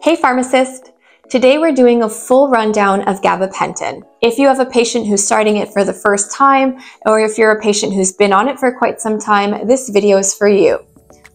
Hey pharmacist! Today we're doing a full rundown of gabapentin. If you have a patient who's starting it for the first time, or if you're a patient who's been on it for quite some time, this video is for you.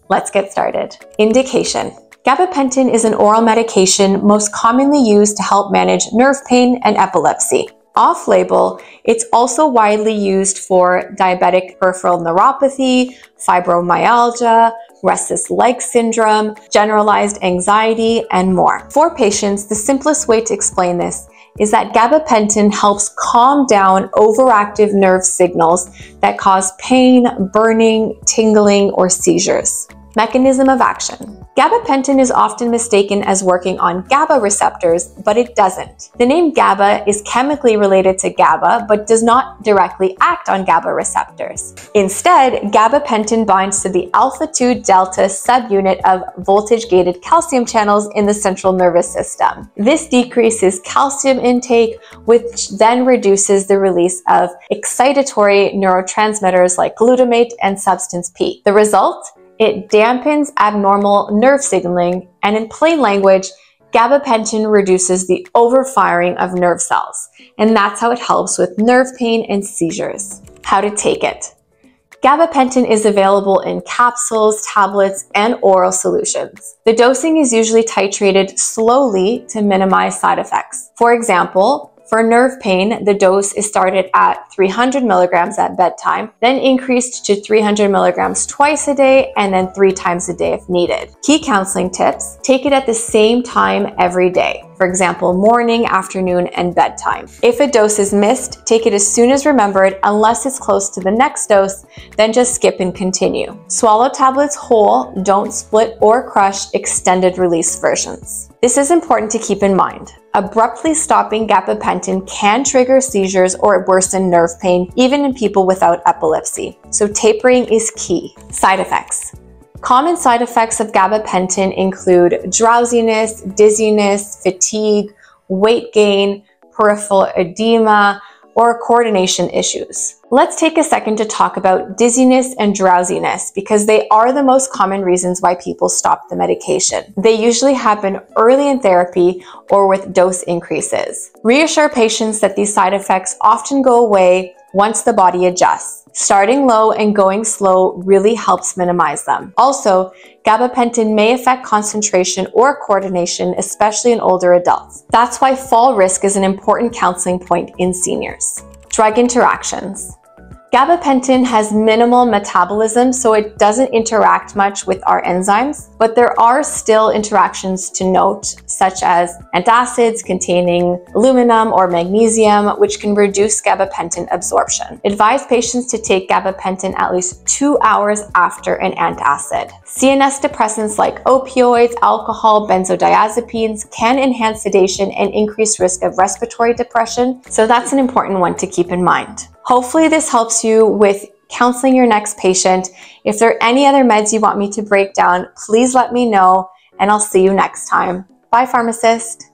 Let's get started. Indication. Gabapentin is an oral medication most commonly used to help manage nerve pain and epilepsy. Off-label, it's also widely used for diabetic peripheral neuropathy, fibromyalgia, restless leg syndrome, generalized anxiety, and more. For patients, the simplest way to explain this is that gabapentin helps calm down overactive nerve signals that cause pain, burning, tingling, or seizures. Mechanism of action. Gabapentin is often mistaken as working on GABA receptors, but it doesn't. The name GABA is chemically related to GABA, but does not directly act on GABA receptors. Instead, gabapentin binds to the alpha-2 delta subunit of voltage-gated calcium channels in the central nervous system. This decreases calcium intake, which then reduces the release of excitatory neurotransmitters like glutamate and substance P. The result? It dampens abnormal nerve signaling, and in plain language, gabapentin reduces the overfiring of nerve cells, and that's how it helps with nerve pain and seizures. How to take it. Gabapentin is available in capsules, tablets, and oral solutions. The dosing is usually titrated slowly to minimize side effects. For example, for nerve pain, the dose is started at 300 milligrams at bedtime, then increased to 300 milligrams twice a day, and then three times a day if needed. Key counseling tips, take it at the same time every day. For example, morning, afternoon, and bedtime. If a dose is missed, take it as soon as remembered unless it's close to the next dose, then just skip and continue. Swallow tablets whole, don't split or crush extended release versions. This is important to keep in mind. Abruptly stopping gabapentin can trigger seizures or worsen nerve pain, even in people without epilepsy. So tapering is key. Side effects. Common side effects of gabapentin include drowsiness, dizziness, fatigue, weight gain, peripheral edema, or coordination issues. Let's take a second to talk about dizziness and drowsiness because they are the most common reasons why people stop the medication. They usually happen early in therapy or with dose increases. Reassure patients that these side effects often go away once the body adjusts. Starting low and going slow really helps minimize them. Also, gabapentin may affect concentration or coordination, especially in older adults. That's why fall risk is an important counseling point in seniors. Drug interactions. Gabapentin has minimal metabolism, so it doesn't interact much with our enzymes, but there are still interactions to note, such as antacids containing aluminum or magnesium, which can reduce gabapentin absorption. Advise patients to take gabapentin at least two hours after an antacid. CNS depressants like opioids, alcohol, benzodiazepines can enhance sedation and increase risk of respiratory depression, so that's an important one to keep in mind. Hopefully this helps you with counseling your next patient. If there are any other meds you want me to break down, please let me know and I'll see you next time. Bye, pharmacist.